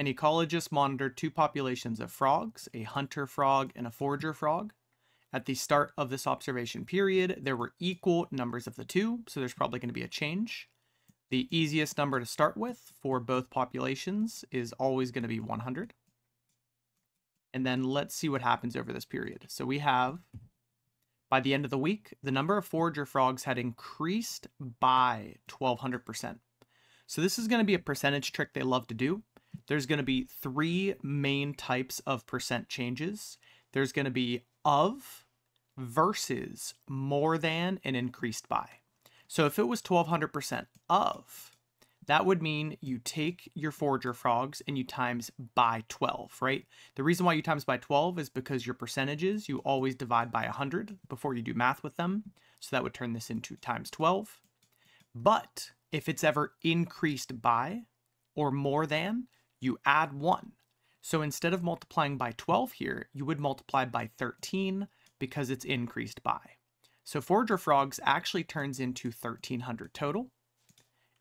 an ecologist monitored two populations of frogs, a hunter frog and a forager frog. At the start of this observation period, there were equal numbers of the two, so there's probably going to be a change. The easiest number to start with for both populations is always going to be 100. And then let's see what happens over this period. So we have, by the end of the week, the number of forager frogs had increased by 1200%. So this is going to be a percentage trick they love to do. There's going to be three main types of percent changes. There's going to be of versus more than and increased by. So if it was 1200% of, that would mean you take your forager frogs and you times by 12, right? The reason why you times by 12 is because your percentages, you always divide by 100 before you do math with them. So that would turn this into times 12. But if it's ever increased by or more than, you add 1. So instead of multiplying by 12 here, you would multiply by 13 because it's increased by. So forager frogs actually turns into 1300 total.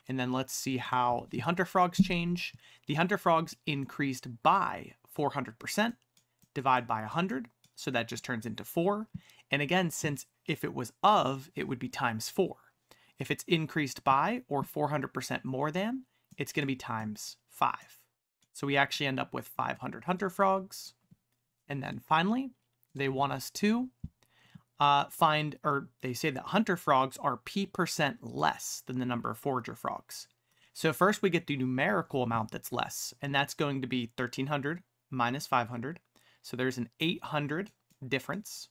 And then let's see how the hunter frogs change. The hunter frogs increased by 400%, divide by 100, so that just turns into 4. And again, since if it was of, it would be times 4. If it's increased by or 400% more than, it's going to be times 5. So we actually end up with 500 hunter frogs. And then finally, they want us to uh, find, or they say that hunter frogs are p percent less than the number of forager frogs. So first we get the numerical amount that's less, and that's going to be 1300 minus 500. So there's an 800 difference.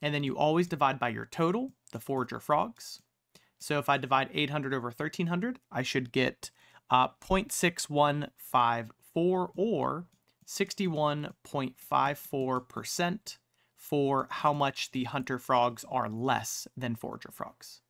And then you always divide by your total, the forager frogs. So if I divide 800 over 1300, I should get uh, 0.6154 or 61.54% for how much the hunter frogs are less than forager frogs.